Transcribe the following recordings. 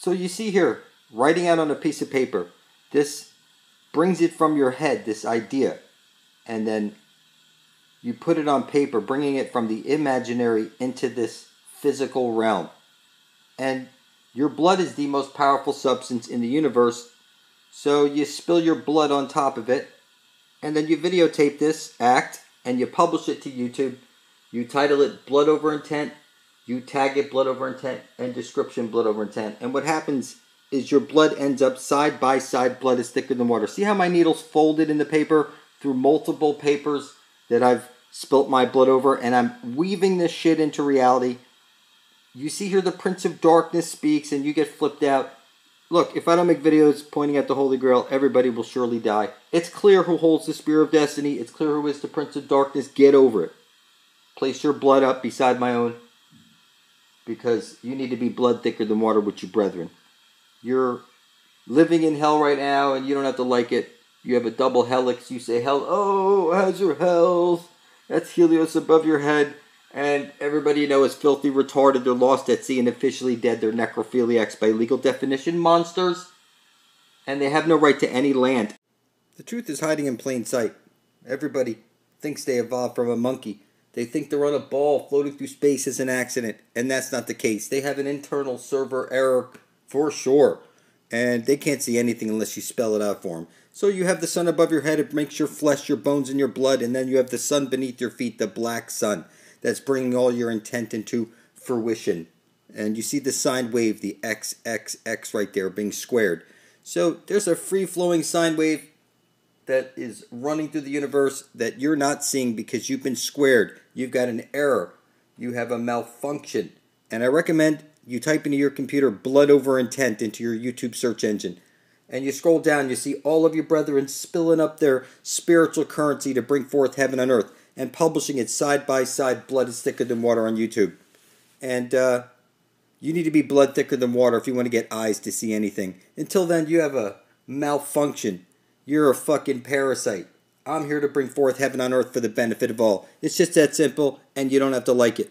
So you see here, writing out on a piece of paper, this brings it from your head, this idea, and then you put it on paper, bringing it from the imaginary into this physical realm. And your blood is the most powerful substance in the universe, so you spill your blood on top of it, and then you videotape this act and you publish it to YouTube. You title it Blood Over Intent, you tag it Blood Over Intent, and description Blood Over Intent. And what happens is your blood ends up side by side, blood is thicker than water. See how my needle's folded in the paper through multiple papers that I've spilt my blood over, and I'm weaving this shit into reality. You see here the Prince of Darkness speaks, and you get flipped out. Look, if I don't make videos pointing at the Holy Grail, everybody will surely die. It's clear who holds the Spear of Destiny. It's clear who is the Prince of Darkness. Get over it. Place your blood up beside my own because you need to be blood thicker than water with your brethren. You're living in hell right now and you don't have to like it. You have a double helix. You say, hell, oh, how's your health? That's Helios above your head and everybody you know is filthy retarded. They're lost at sea and officially dead. They're necrophiliacs by legal definition, monsters, and they have no right to any land. The truth is hiding in plain sight. Everybody thinks they evolved from a monkey. They think they're on a ball floating through space as an accident, and that's not the case. They have an internal server error for sure, and they can't see anything unless you spell it out for them. So you have the sun above your head, it makes your flesh, your bones, and your blood, and then you have the sun beneath your feet, the black sun that's bringing all your intent into fruition. And you see the sine wave, the XXX right there being squared. So there's a free flowing sine wave that is running through the universe that you're not seeing because you've been squared. You've got an error. You have a malfunction. And I recommend you type into your computer blood over intent into your YouTube search engine. And you scroll down, you see all of your brethren spilling up their spiritual currency to bring forth heaven on earth and publishing it side by side, blood is thicker than water on YouTube. And uh, you need to be blood thicker than water if you want to get eyes to see anything. Until then, you have a malfunction. You're a fucking parasite. I'm here to bring forth heaven on earth for the benefit of all. It's just that simple, and you don't have to like it.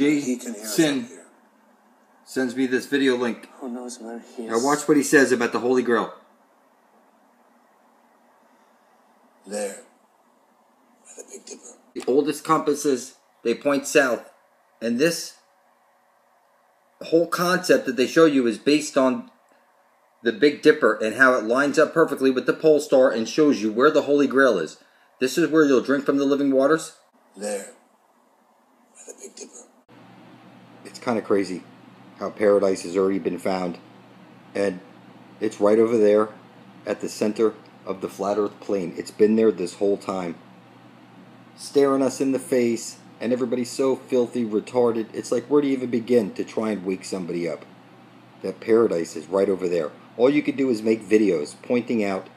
Jason sends me this video link. Who knows where he is? Now watch what he says about the Holy Grail. There. By the Big Dipper. The oldest compasses, they point south. And this whole concept that they show you is based on the Big Dipper and how it lines up perfectly with the pole star and shows you where the Holy Grail is. This is where you'll drink from the living waters. There. By the Big Dipper. It's kind of crazy how paradise has already been found. And it's right over there at the center of the flat earth plane. It's been there this whole time. Staring us in the face, and everybody's so filthy, retarded. It's like, where do you even begin to try and wake somebody up? That paradise is right over there. All you could do is make videos pointing out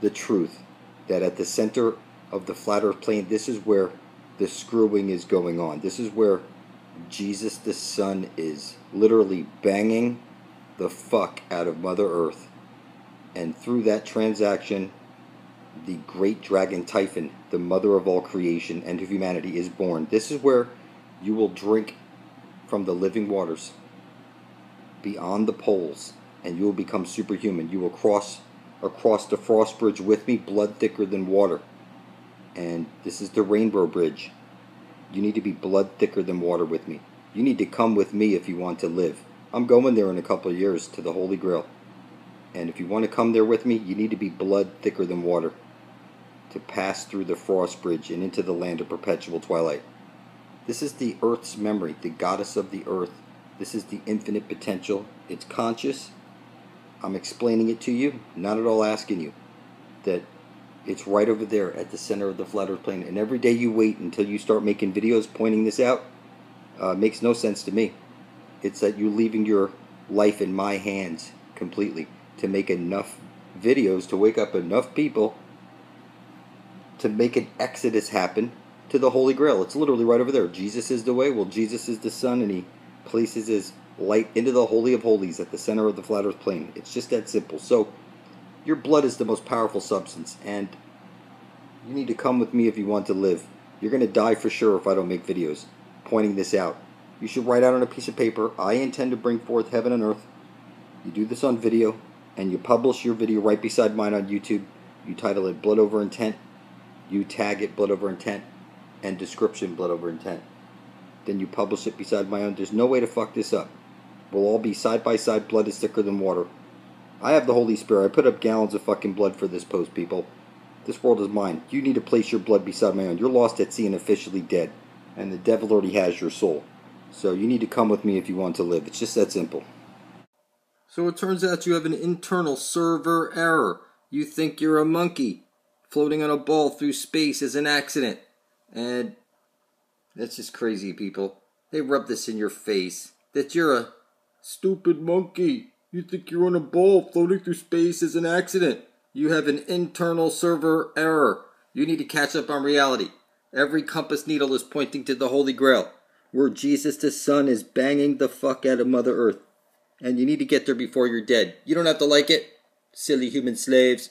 the truth that at the center of the flat earth plane, this is where the screwing is going on. This is where Jesus the Son is literally banging the fuck out of Mother Earth and through that transaction, the great dragon Typhon, the mother of all creation and of humanity, is born. This is where you will drink from the living waters beyond the poles, and you will become superhuman. You will cross across the frost bridge with me, blood thicker than water. And this is the rainbow bridge. You need to be blood thicker than water with me. You need to come with me if you want to live. I'm going there in a couple of years to the Holy Grail. And if you want to come there with me, you need to be blood thicker than water to pass through the frost bridge and into the land of perpetual twilight. This is the earth's memory, the goddess of the earth. This is the infinite potential. It's conscious. I'm explaining it to you, not at all asking you. That it's right over there at the center of the flat earth plane. And every day you wait until you start making videos pointing this out uh, makes no sense to me. It's that you're leaving your life in my hands completely to make enough videos to wake up enough people to make an exodus happen to the Holy Grail. It's literally right over there. Jesus is the way. Well, Jesus is the Son, and He places His light into the Holy of Holies at the center of the flat earth plane. It's just that simple. So, your blood is the most powerful substance, and you need to come with me if you want to live. You're going to die for sure if I don't make videos pointing this out. You should write out on a piece of paper, I intend to bring forth heaven and earth. You do this on video, and you publish your video right beside mine on YouTube. You title it Blood Over Intent. You tag it Blood Over Intent, and description Blood Over Intent. Then you publish it beside my own. There's no way to fuck this up. We'll all be side by side, blood is thicker than water. I have the Holy Spirit. I put up gallons of fucking blood for this post, people. This world is mine. You need to place your blood beside my own. You're lost at sea and officially dead. And the devil already has your soul. So you need to come with me if you want to live. It's just that simple. So it turns out you have an internal server error. You think you're a monkey floating on a ball through space as an accident. And that's just crazy, people. They rub this in your face that you're a stupid monkey. You think you're on a ball floating through space as an accident. You have an internal server error. You need to catch up on reality. Every compass needle is pointing to the Holy Grail, where Jesus the Son is banging the fuck out of Mother Earth. And you need to get there before you're dead. You don't have to like it, silly human slaves.